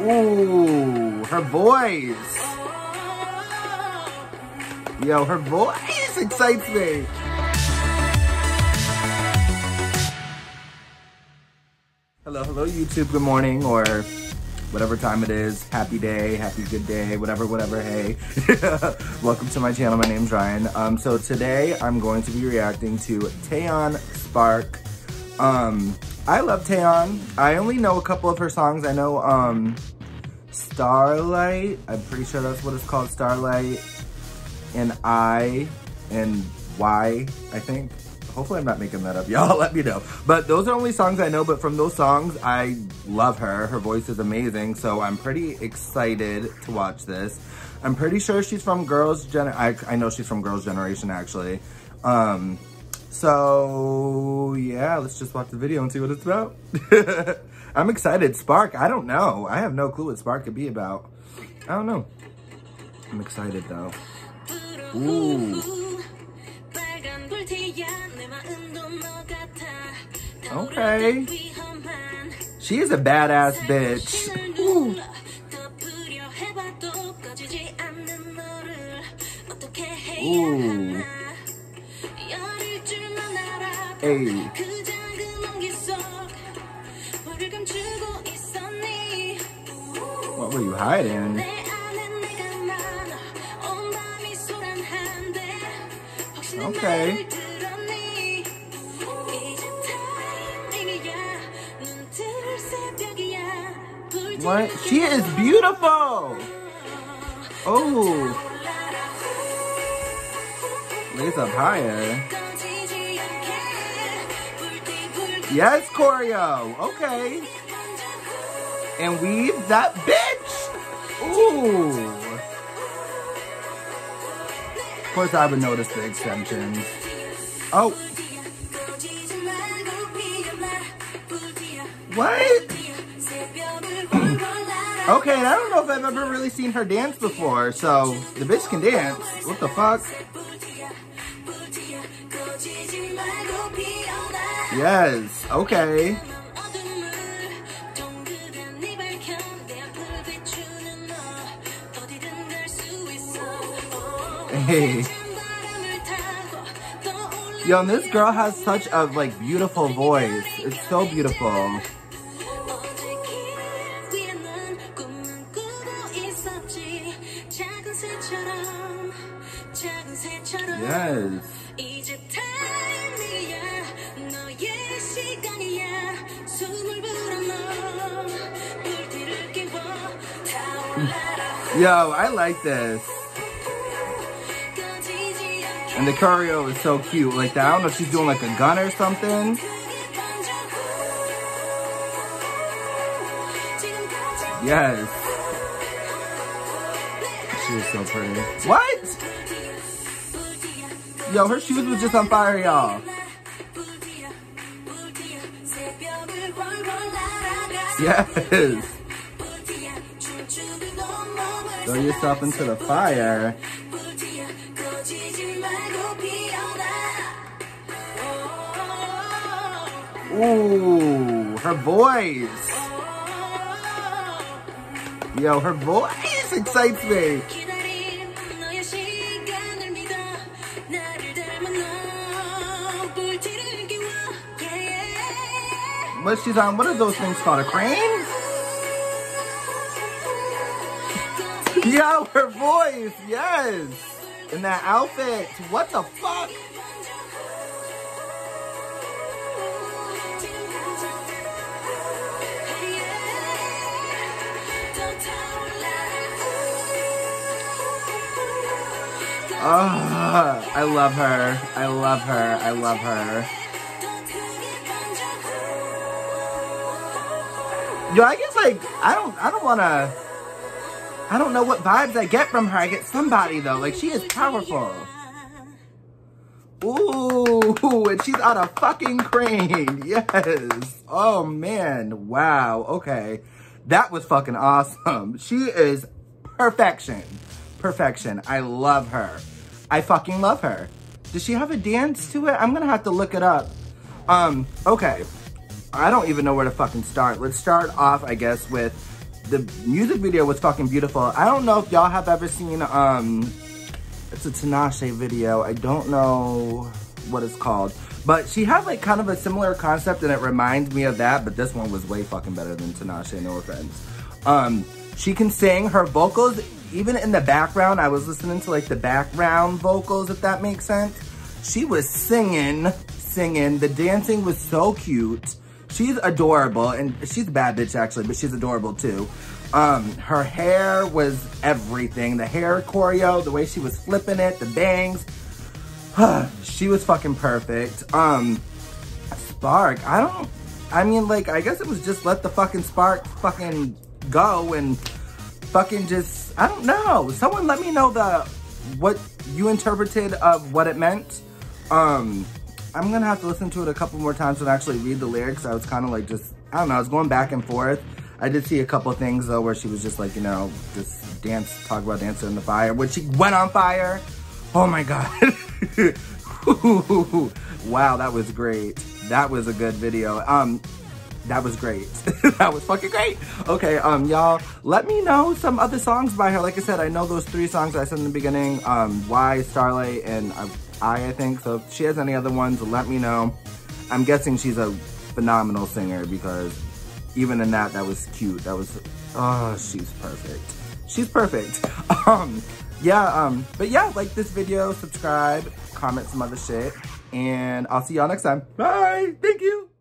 Ooh, her voice. Yo, her voice excites me. Hello, hello YouTube, good morning, or whatever time it is. Happy day, happy good day, whatever, whatever, hey. Welcome to my channel, my name's Ryan. Um, so today I'm going to be reacting to Taeyeon Spark. Um, I love Taeyeon. I only know a couple of her songs. I know um, Starlight, I'm pretty sure that's what it's called, Starlight, and I, and Why, I think. Hopefully I'm not making that up. Y'all let me know. But those are only songs I know, but from those songs, I love her. Her voice is amazing, so I'm pretty excited to watch this. I'm pretty sure she's from Girls' Gen- I, I know she's from Girls' Generation, actually. Um, so, yeah, let's just watch the video and see what it's about. I'm excited. Spark, I don't know. I have no clue what Spark could be about. I don't know. I'm excited, though. Ooh. Okay. She is a badass bitch. Ooh. Ooh. Hey. What were you hiding? Okay. What? She is beautiful! Oh. Lays up higher. Yes, choreo. Okay. And weave that bitch. Ooh. Of course, I would notice the extensions. Oh. What? okay, and I don't know if I've ever really seen her dance before, so the bitch can dance. What the fuck? Yes, okay. Hey. Yo, this girl has such a like beautiful voice. It's so beautiful. Yes. Yo, I like this. And the choreo is so cute. Like, I don't know if she's doing like a gun or something. Yes. She is so pretty. What? Yo, her shoes was just on fire, y'all. Yes. Throw yourself into the fire. Ooh, her voice. Yo, her voice excites me. What she's on, what are those things called, a crane? Yo, her voice, yes. In that outfit, what the fuck? Oh, I love her. I love her. I love her. Yo, I guess like I don't I don't wanna I don't know what vibes I get from her. I get somebody though. Like she is powerful. Ooh, and she's on a fucking crane. Yes. Oh man. Wow. Okay. That was fucking awesome. She is perfection. Perfection. I love her. I fucking love her. Does she have a dance to it? I'm gonna have to look it up. Um, okay. I don't even know where to fucking start. Let's start off, I guess, with the music video was fucking beautiful. I don't know if y'all have ever seen, um, it's a Tinashe video. I don't know what it's called. But she had like kind of a similar concept and it reminds me of that, but this one was way fucking better than Tinashe, no offense. Um, she can sing, her vocals, even in the background, I was listening to like the background vocals, if that makes sense. She was singing, singing. The dancing was so cute. She's adorable, and she's a bad bitch actually, but she's adorable too. Um, her hair was everything. The hair choreo, the way she was flipping it, the bangs. she was fucking perfect. Um, Spark, I don't, I mean, like, I guess it was just let the fucking spark fucking go and fucking just, I don't know. Someone let me know the, what you interpreted of what it meant. Um, I'm gonna have to listen to it a couple more times and actually read the lyrics. I was kind of like just, I don't know, I was going back and forth. I did see a couple things though where she was just like, you know, just dance, talk about dancing in the fire. When she went on fire, oh my God. wow, that was great. That was a good video. Um, that was great. that was fucking great. Okay, um, y'all, let me know some other songs by her. Like I said, I know those three songs I said in the beginning, um, Why, Starlight, and uh, I, I think. So if she has any other ones, let me know. I'm guessing she's a phenomenal singer because even in that, that was cute. That was, oh, she's perfect. She's perfect. Um, yeah, um, but yeah, like this video, subscribe, comment some other shit, and I'll see y'all next time. Bye, thank you.